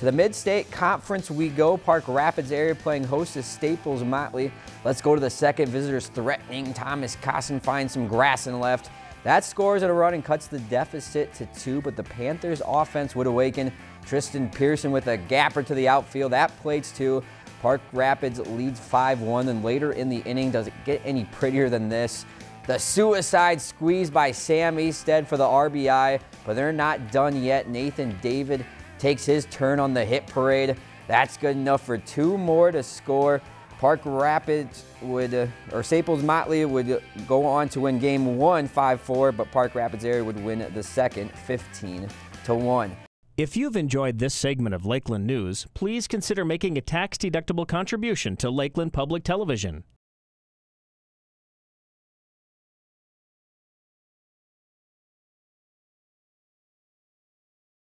To the Mid-State Conference we go. Park Rapids area playing host to Staples Motley. Let's go to the second. Visitors threatening. Thomas Cosson finds some grass and left. That scores at a run and cuts the deficit to two, but the Panthers offense would awaken. Tristan Pearson with a gapper to the outfield. That plates two. Park Rapids leads 5-1, and later in the inning, does it get any prettier than this? The suicide squeeze by Sam Easted for the RBI, but they're not done yet. Nathan David takes his turn on the hit parade. That's good enough for two more to score. Park Rapids would, uh, or Staples Motley would go on to win game one 5-4, but Park Rapids area would win the second 15 to 1. If you've enjoyed this segment of Lakeland News, please consider making a tax-deductible contribution to Lakeland Public Television.